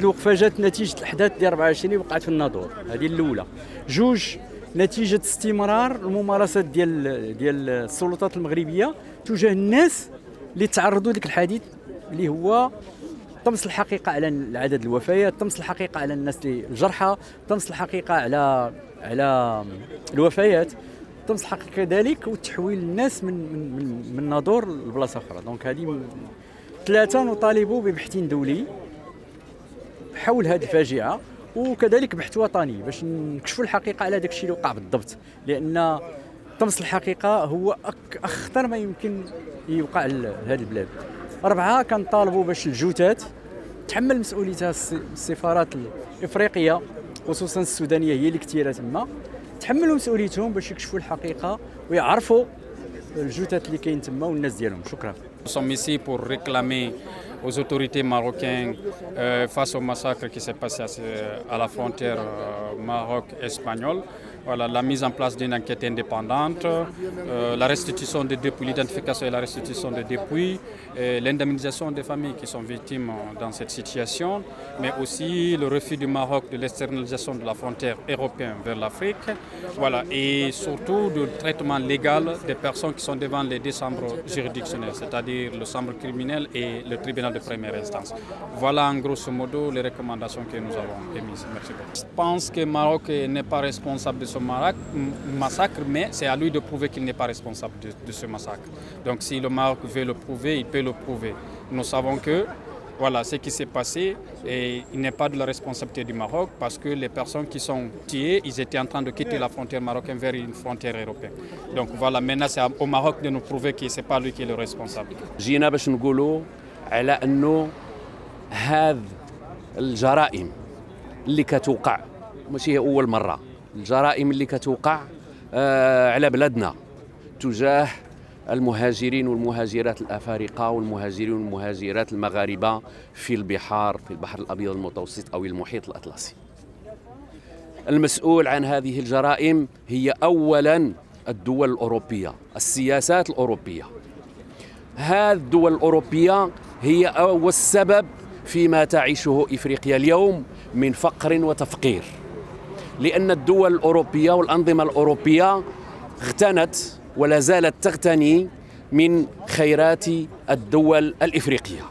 الوقفه جات نتيجة الأحداث ديال 24 اللي وقعت في الناظور. هذه الأولى. جوج نتيجة استمرار الممارسات ديال ديال السلطات المغربية تجاه الناس اللي تعرضوا لك الحديث اللي هو طمس الحقيقة على عدد الوفيات طمس الحقيقة على الناس اللي الجرحى طمس الحقيقة على على الوفيات. طمس الحقيقة كذلك وتحويل الناس من من من, من ناظور لبلاصة أخرى. دونك هذه ثلاثة نطالبوا ببحث دولي. حول هذه الفاجعه وكذلك بحث وطني باش نكشفوا الحقيقة على داك الشيء اللي وقع بالضبط. لأن طمس الحقيقة هو أخطر ما يمكن يوقع لهذه البلاد. أربعة كنطالبوا باش الجوتات تحمل مسؤوليتها السفارات الإفريقية خصوصا السودانية هي اللي كثيرة تما تحملوا مسؤوليتهم باش يكشفوا الحقيقة ويعرفوا الجوتات اللي كاين تما والناس ديالهم. شكرا. Nous sommes ici pour réclamer aux autorités marocaines euh, face au massacre qui s'est passé à, la frontière euh, Maroc-Espagnole. Voilà, la mise en place d'une enquête indépendante, euh, la restitution des dépouilles, l'identification et la restitution des dépouilles, l'indemnisation des familles qui sont victimes dans cette situation, mais aussi le refus du Maroc de l'externalisation de la frontière européenne vers l'Afrique, voilà, et surtout le traitement légal des personnes qui sont devant les deux chambres juridictionnelles, c'est-à-dire le chambre criminel et le tribunal de première instance. Voilà en grosso modo les recommandations que nous avons émises. Merci beaucoup. Je pense que le Maroc n'est pas responsable de ce massacre, mais c'est à lui de prouver qu'il n'est pas responsable de, de, ce massacre. Donc si le Maroc veut le prouver, il peut le prouver. Nous savons que voilà ce qui s'est passé et il n'est pas de la responsabilité du Maroc parce que les personnes qui sont tuées, ils étaient en train de quitter la frontière marocaine vers une frontière européenne. Donc voilà, maintenant c'est au Maroc de nous prouver que ce n'est pas lui qui est le responsable. على انه هذه الجرائم اللي كتوقع ماشي هي اول مره الجرائم اللي كتوقع آه على بلادنا تجاه المهاجرين والمهاجرات الأفارقة والمهاجرين والمهاجرات المغاربة في البحار في البحر الأبيض المتوسط أو المحيط الأطلسي. المسؤول عن هذه الجرائم هي اولا الدول الأوروبية السياسات الأوروبية. هذه الدول الأوروبية هي أول السبب فيما تعيشه إفريقيا اليوم من فقر وتفقير. لأن الدول الأوروبية والأنظمة الأوروبية اغتنت ولا زالت تغتني من خيرات الدول الإفريقية.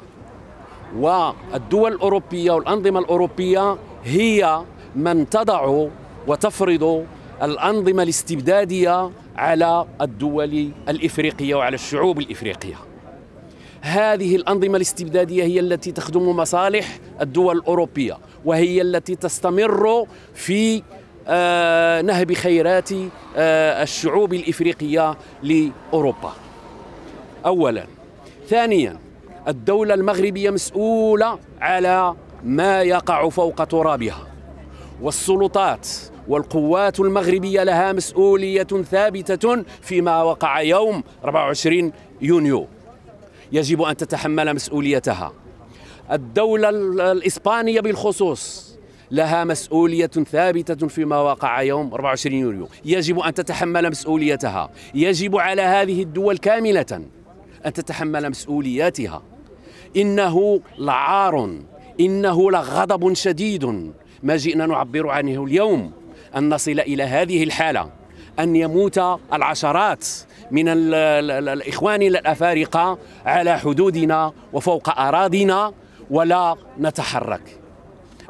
والدول الأوروبية والأنظمة الأوروبية هي من تضع وتفرض الأنظمة الاستبدادية على الدول الإفريقية وعلى الشعوب الإفريقية. هذه الأنظمة الاستبدادية هي التي تخدم مصالح الدول الأوروبية وهي التي تستمر في نهب خيرات آه، الشعوب الإفريقية لأوروبا. أولا. ثانيا الدولة المغربية مسؤولة على ما يقع فوق ترابها. والسلطات والقوات المغربية لها مسؤولية ثابتة فيما وقع يوم 24 يونيو. يجب أن تتحمل مسؤوليتها. الدولة الإسبانية بالخصوص لها مسؤولية ثابتة فيما وقع يوم 24 يوليو. يجب أن تتحمل مسؤوليتها. يجب على هذه الدول كاملة أن تتحمل مسؤولياتها. إنه لعار. إنه لغضب شديد. ما جئنا نعبر عنه اليوم. أن نصل إلى هذه الحالة. أن يموت العشرات من الإخوان الأفارقة على حدودنا وفوق أراضينا. ولا نتحرك.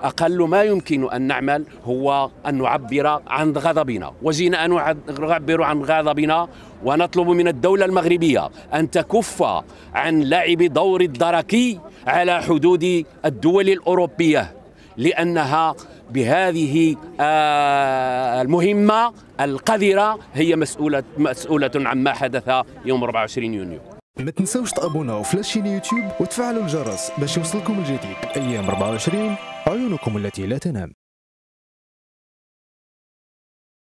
أقل ما يمكن أن نعمل هو أن نعبر عن غضبنا. وجينا أن نعبر عن غضبنا ونطلب من الدولة المغربية أن تكف عن لعب دور الدركي على حدود الدول الأوروبية لأنها بهذه آه، المهمة القذرة هي مسؤولة مسؤولة عما حدث يوم 24 يونيو. ما تنسوش تابوناو في لاشين يوتيوب وتفعلوا الجرس باش يوصلكم الجديد أيام 24 عيونكم التي لا تنام.